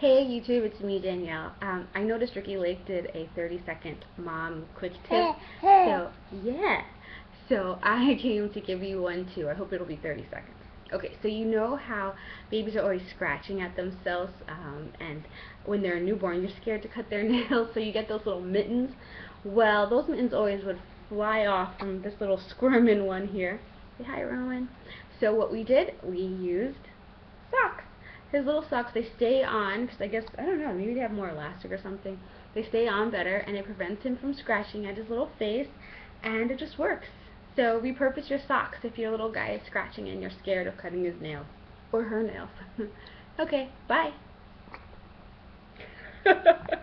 Hey YouTube, it's me Danielle. Um, I noticed Ricki Lake did a 30 second mom quick tip. So yeah, so I came to give you one too. I hope it'll be 30 seconds. Okay, so you know how babies are always scratching at themselves, um, and when they're a newborn, you're scared to cut their nails, so you get those little mittens. Well, those mittens always would fly off from this little squirming one here. Say hi, Rowan. So what we did, we used his little socks, they stay on, because I guess, I don't know, maybe they have more elastic or something. They stay on better, and it prevents him from scratching at his little face, and it just works. So repurpose your socks if your little guy is scratching and you're scared of cutting his nails. Or her nails. okay, bye.